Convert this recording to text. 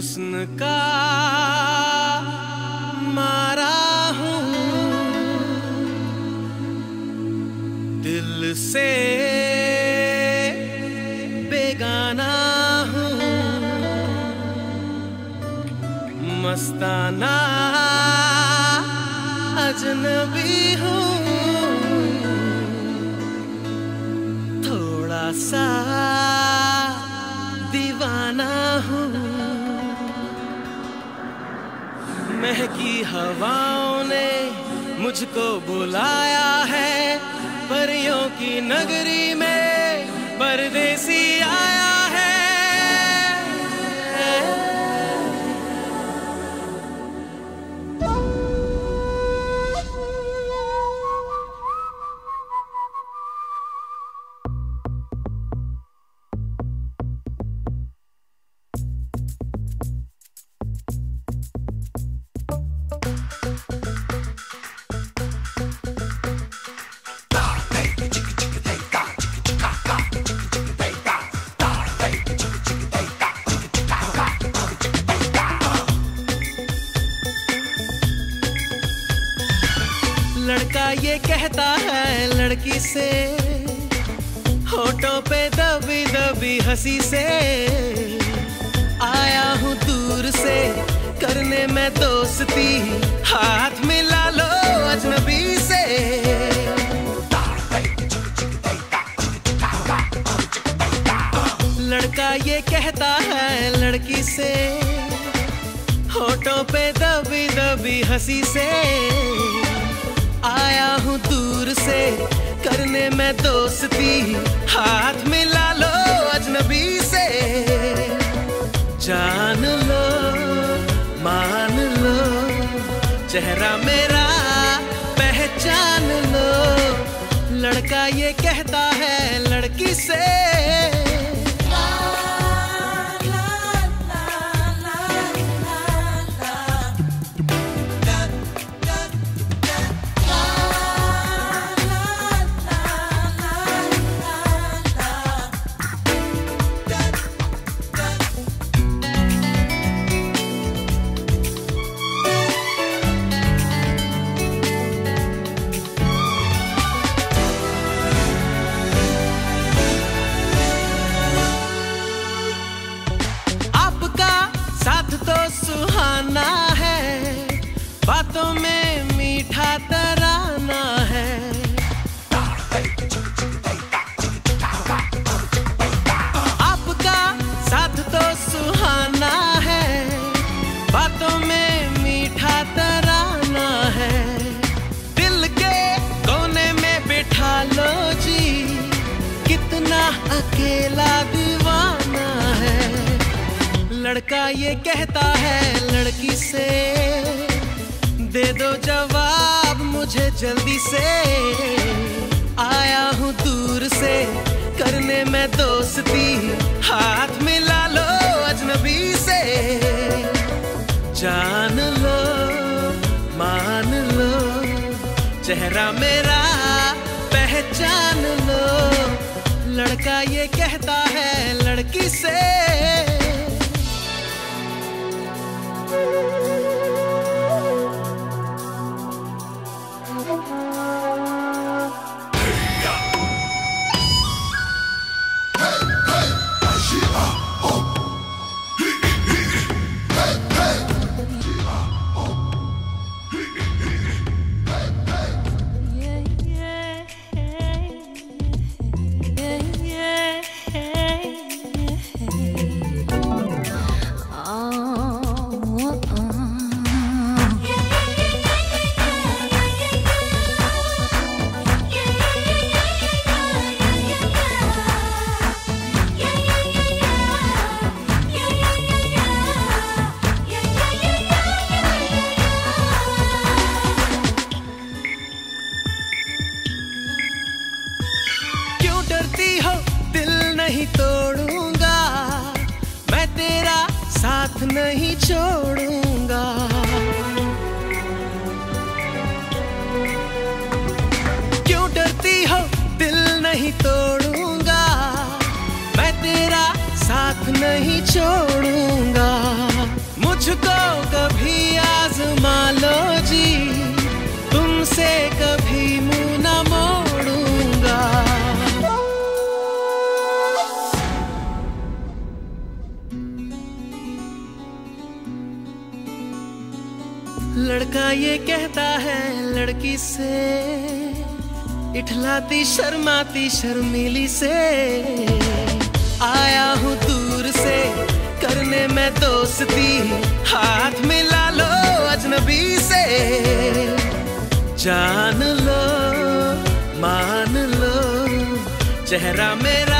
हुस्न का मारा हूँ। दिल से बेगाना हूँ। मस्ताना अजनबी हूँ। थोड़ा सा दीवाना हूँ। महकी हवाओं ने मुझको बुलाया है परियों की नगरी में परदेसी ये कहता है लड़की से, होठों पे दबी दबी हँसी से, आया हूँ दूर से, करने में दोस्ती, हाथ मिला लो अजनबी से। लड़का ये कहता है लड़की से, होठों पे दबी दबी हँसी से। आया हूँ दूर से। करने में दोस्ती। हाथ मिला लो अजनबी से। जान लो, मान लो, चेहरा मेरा, पहचान लो। लड़का ये कहता है लड़की से। बातों में मीठा तराना है। आपका साथ तो सुहाना है। बातों में मीठा तराना है। दिल के कोने में बिठा लो जी। कितना अकेला दीवाना है। लड़का ये कहता है, लड़की से दे दो जवाब मुझे जल्दी से। आया हूँ दूर से, करने में दोस्ती। हाथ मिला लो अजनबी से। जान लो, मान लो, चेहरा मेरा, पहचान लो। लड़का ये कहता है, लड़की से। साथ नहीं छोड़ूँगा। क्यों डरती हो? दिल नहीं तोड़ूँगा। मैं तेरा साथ नहीं छोड़ूँगा। मुझको कभी आजमा लो जी। तुमसे कभी ये कहता है लड़की से, इठलाती, शर्माती, शर्मीली से, आया हूँ दूर से, करने में दोस्ती, हाथ मिला लो अजनबी से, जान लो, मान लो, चेहरा मेरा